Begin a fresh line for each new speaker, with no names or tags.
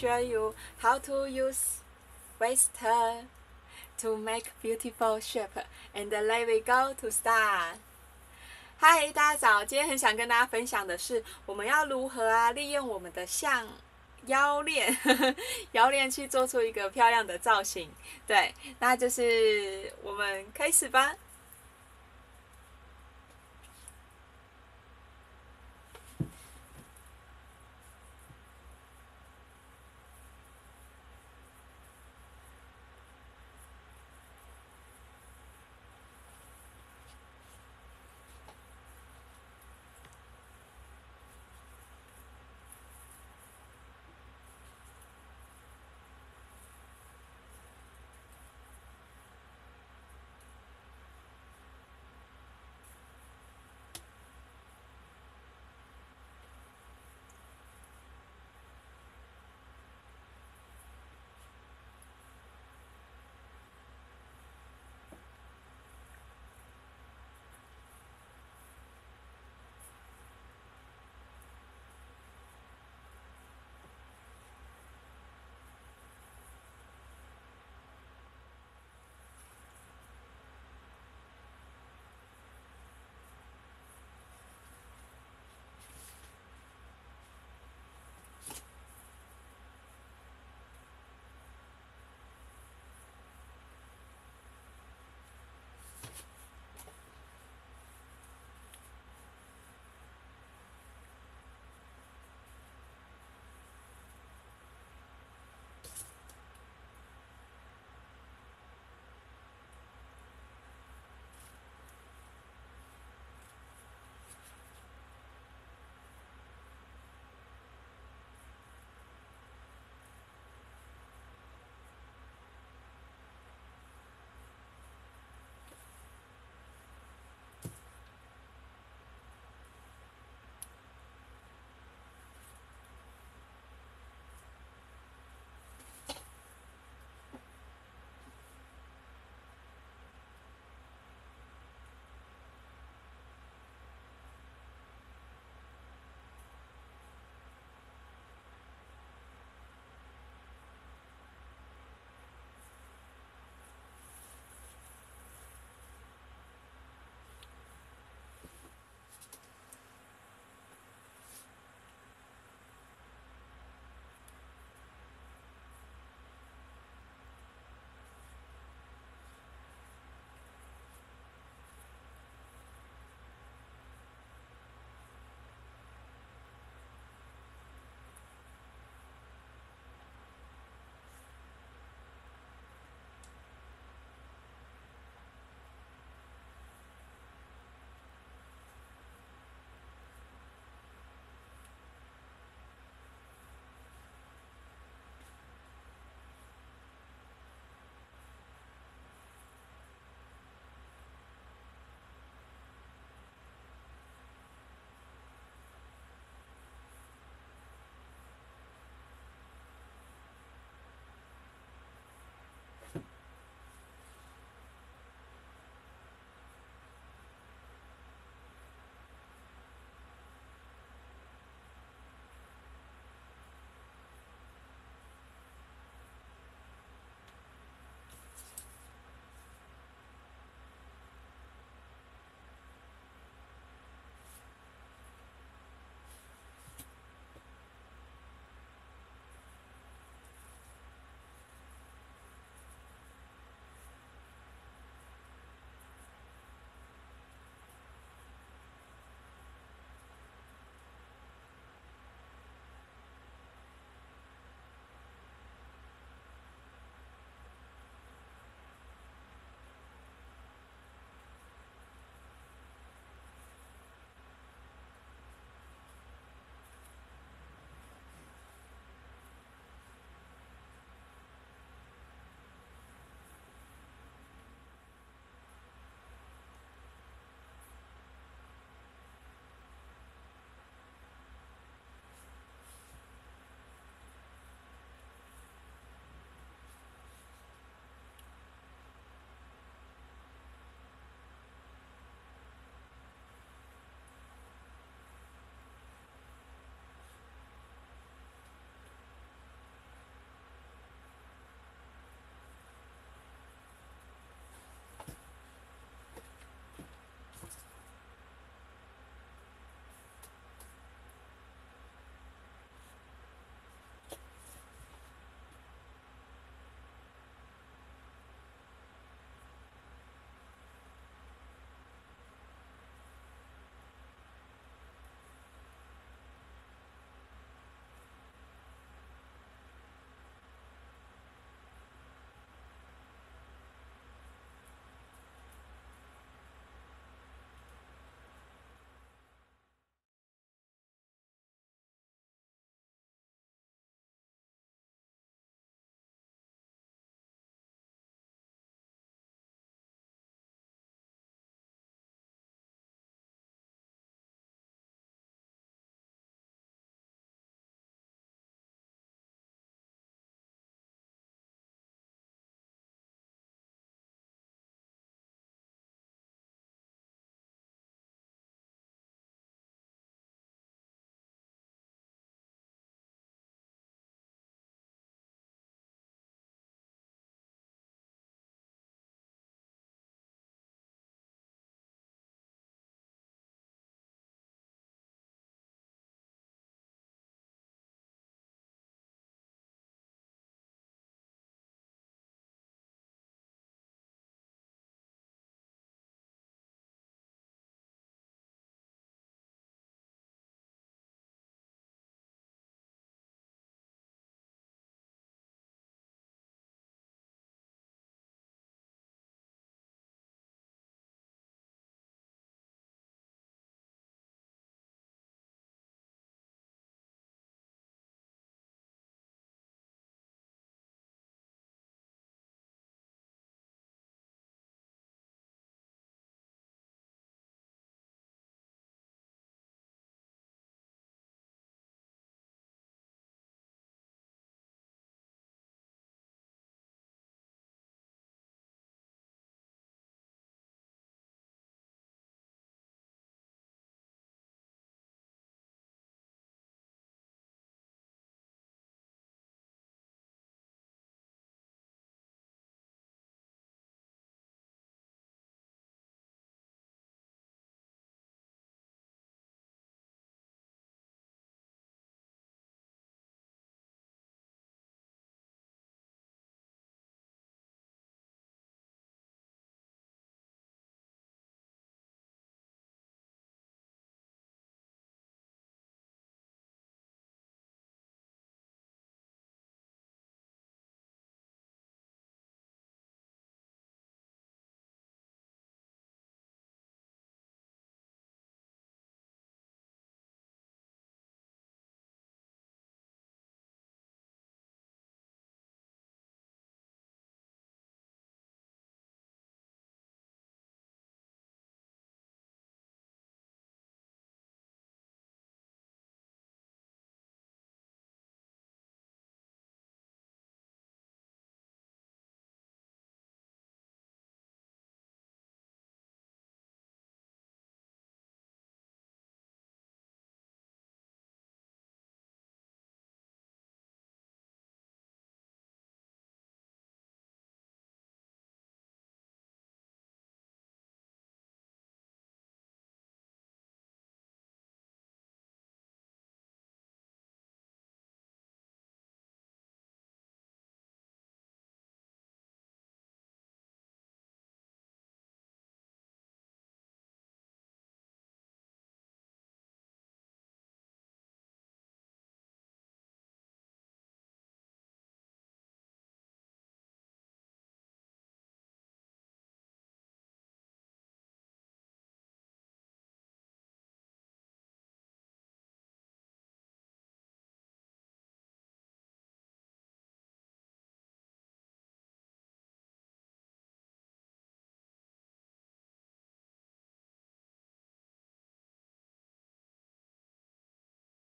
show you how to use waster to make beautiful shape, and let we go to start hi 大家早今天很想跟大家分享的是我们要如何啊利用我们的像腰链腰链去做出一个漂亮的造型对那就是我们开始吧